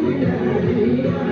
Hallelujah.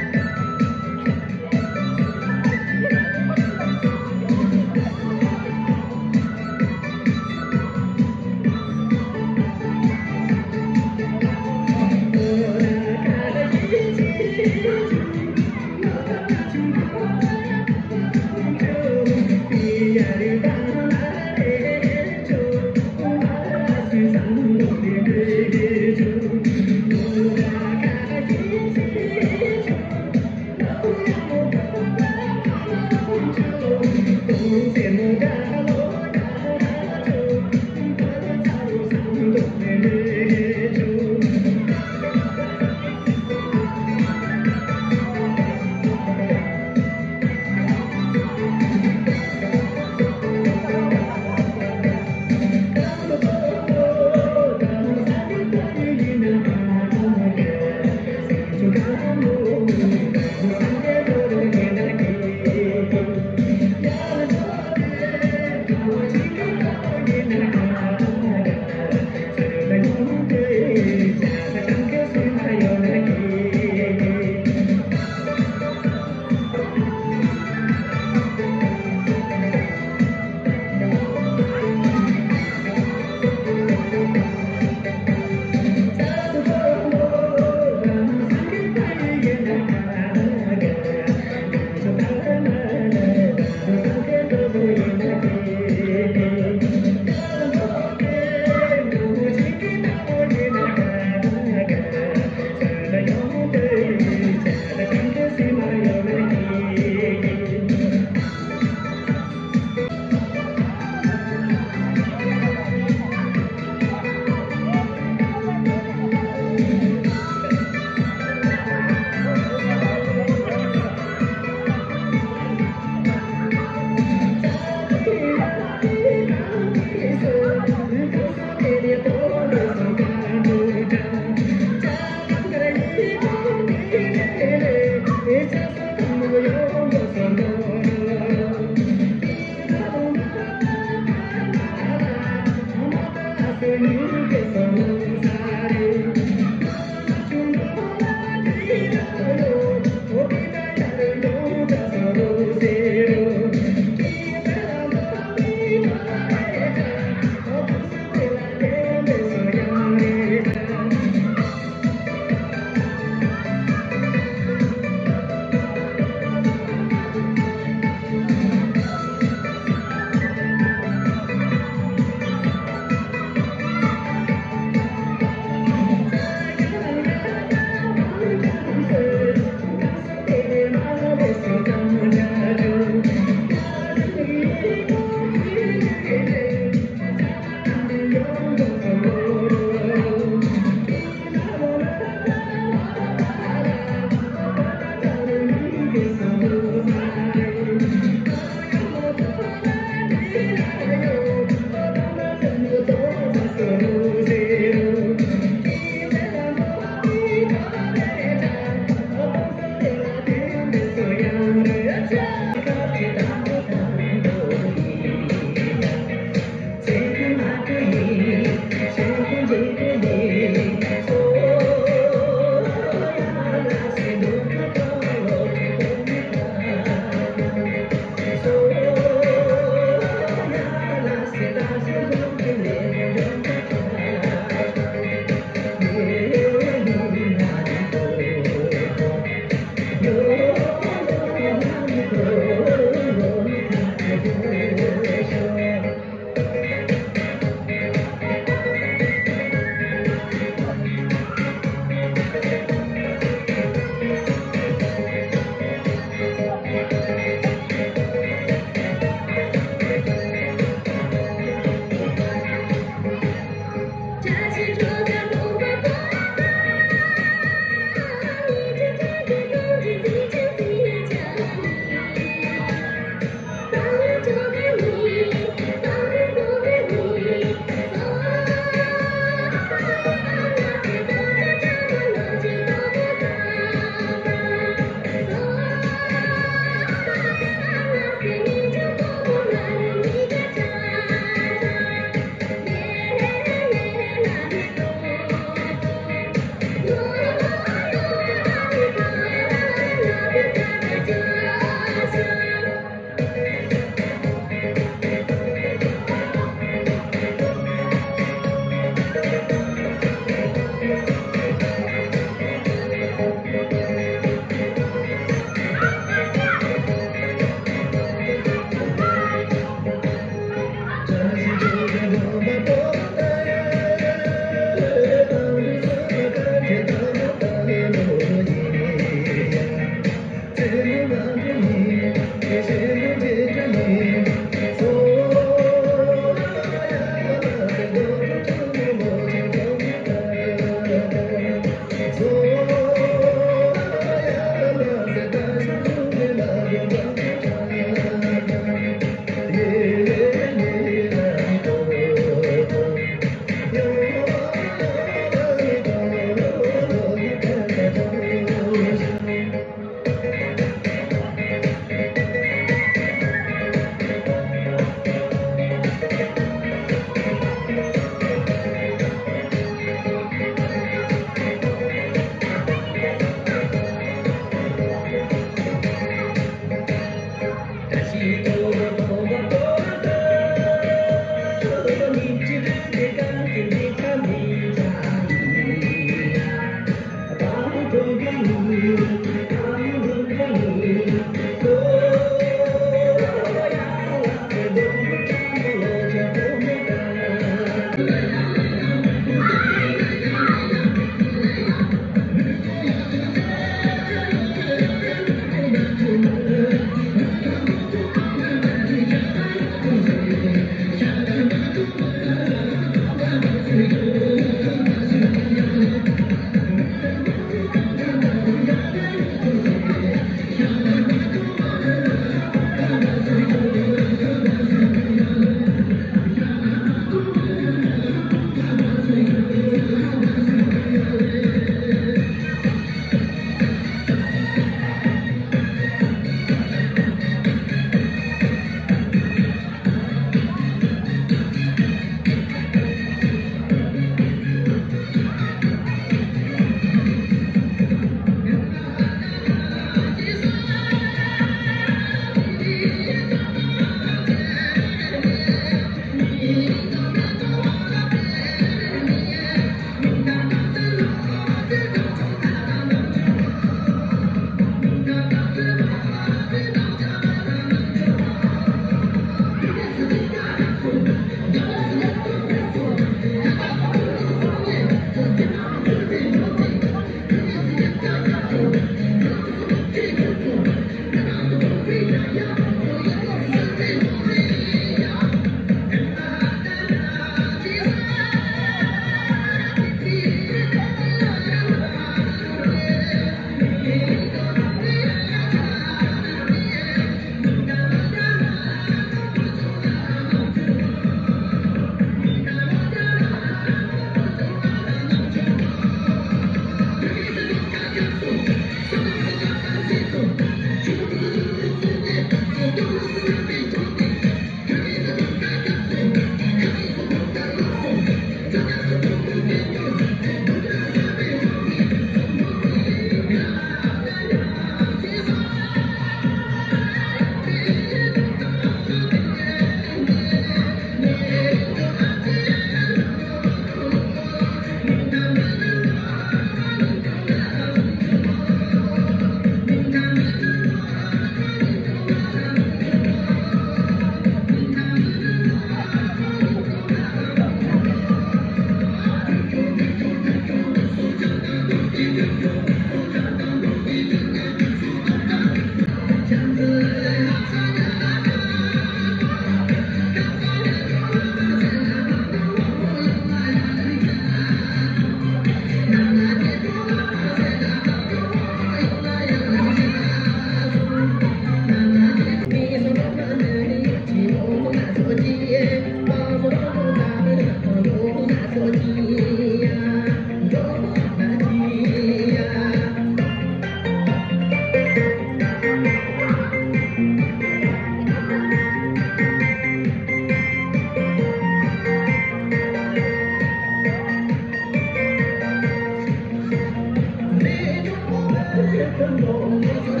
Thank.